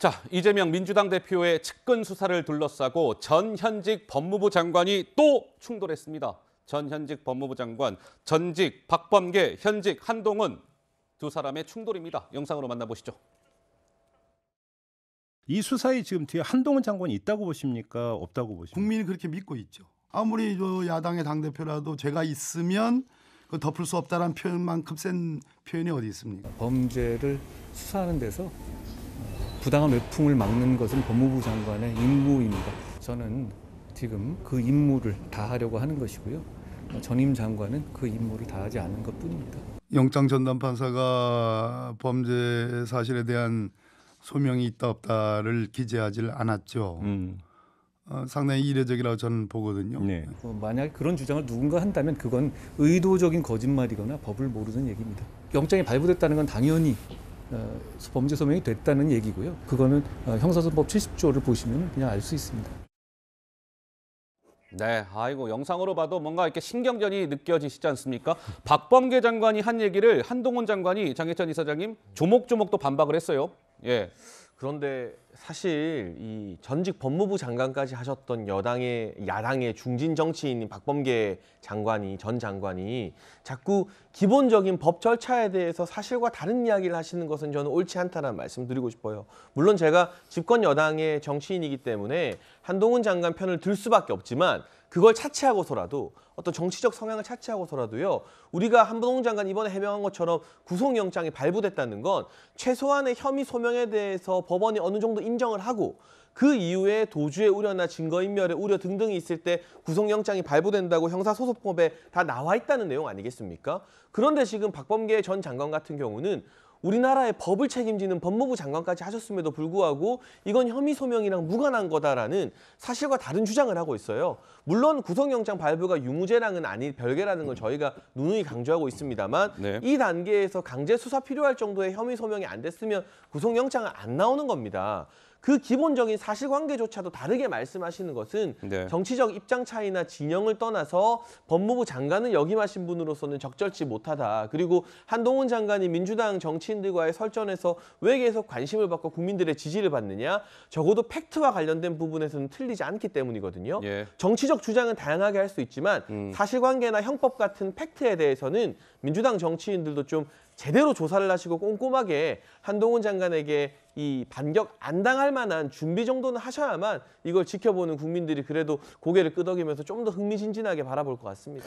자, 이재명 민주당 대표의 측근 수사를 둘러싸고 전 현직 법무부 장관이 또 충돌했습니다. 전 현직 법무부 장관, 전직 박범계, 현직 한동훈 두 사람의 충돌입니다. 영상으로 만나보시죠. 이 수사에 지금 뒤에 한동훈 장관이 있다고 보십니까? 없다고 보십니까? 국민이 그렇게 믿고 있죠. 아무리 저 야당의 당 대표라도 제가 있으면 그 덮을 수 없다라는 표현만큼 센 표현이 어디 있습니까? 범죄를 수사하는 데서 어, 부당한 외풍을 막는 것은 법무부 장관의 임무입니다. 저는 지금 그 임무를 다하려고 하는 것이고요. 어, 전임 장관은 그 임무를 다하지 않은 것뿐입니다. 영장 전담 판사가 범죄 사실에 대한 소명이 있다 없다를 기재하지 않았죠. 음, 어, 상당히 이례적이라고 저는 보거든요. 네. 어, 만약 그런 주장을 누군가 한다면 그건 의도적인 거짓말이거나 법을 모르는 얘기입니다. 영장이 발부됐다는 건 당연히 어, 범죄 소명이 됐다는 얘기고요. 그거는 어, 형사소법 70조를 보시면 그냥 알 수 있습니다. 네, 아이고 영상으로 봐도 뭔가 이렇게 신경전이 느껴지시지 않습니까? 박범계 장관이 한 얘기를 한동훈 장관이 장혜찬 이사장님 조목조목 또 반박을 했어요. 예, 그런데 사실 이 전직 법무부 장관까지 하셨던 여당의 야당의 중진 정치인인 박범계 장관이 전 장관이 자꾸 기본적인 법 절차에 대해서 사실과 다른 이야기를 하시는 것은 저는 옳지 않다는 말씀 드리고 싶어요. 물론 제가 집권 여당의 정치인이기 때문에 한동훈 장관 편을 들 수밖에 없지만 그걸 차치하고서라도 어떤 정치적 성향을 차치하고서라도요 우리가 한동훈 장관 이번에 해명한 것처럼 구속영장이 발부됐다는 건 최소한의 혐의 소명에 대해서 법원이 어느 정도 인정을 하고 그 이후에 도주의 우려나 증거인멸의 우려 등등이 있을 때 구속영장이 발부된다고 형사소송법에 다 나와 있다는 내용 아니겠습니까? 그런데 지금 박범계 전 장관 같은 경우는 우리나라의 법을 책임지는 법무부 장관까지 하셨음에도 불구하고 이건 혐의 소명이랑 무관한 거다라는 사실과 다른 주장을 하고 있어요. 물론 구속영장 발부가 유무죄랑은 아닌 별개라는 걸 저희가 누누이 강조하고 있습니다만 네. 이 단계에서 강제 수사 필요할 정도의 혐의 소명이 안 됐으면 구속영장은 안 나오는 겁니다. 그 기본적인 사실관계조차도 다르게 말씀하시는 것은 네. 정치적 입장 차이나 진영을 떠나서 법무부 장관을 역임하신 분으로서는 적절치 못하다. 그리고 한동훈 장관이 민주당 정치인들과의 설전에서 왜 계속 관심을 받고 국민들의 지지를 받느냐? 적어도 팩트와 관련된 부분에서는 틀리지 않기 때문이거든요. 예. 정치적 주장은 다양하게 할 수 있지만 음. 사실관계나 형법 같은 팩트에 대해서는 민주당 정치인들도 좀 제대로 조사를 하시고 꼼꼼하게 한동훈 장관에게 이 반격 안 당할 만한 준비 정도는 하셔야만 이걸 지켜보는 국민들이 그래도 고개를 끄덕이면서 좀 더 흥미진진하게 바라볼 것 같습니다.